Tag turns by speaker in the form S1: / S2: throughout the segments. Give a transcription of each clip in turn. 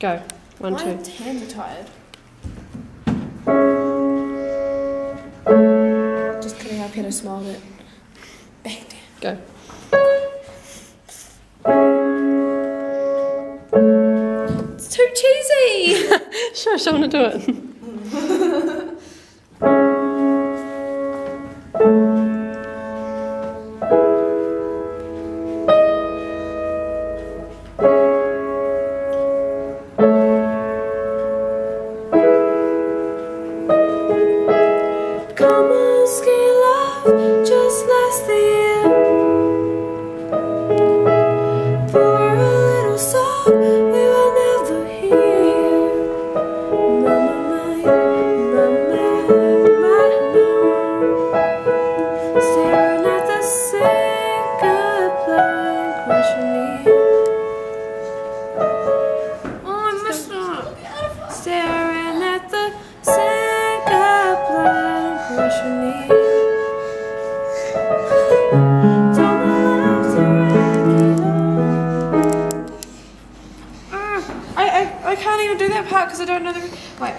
S1: Go. One,
S2: My
S1: two.
S2: hands are tired. Just kidding, I piano smiled it. Back down.
S1: Go.
S2: It's too cheesy!
S1: Sure, I want to do it.
S2: On, love, just last year. For a little song we will never hear. Mama, mama, blood can't even do that part because I don't know the. Wait.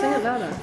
S2: Sing it louder.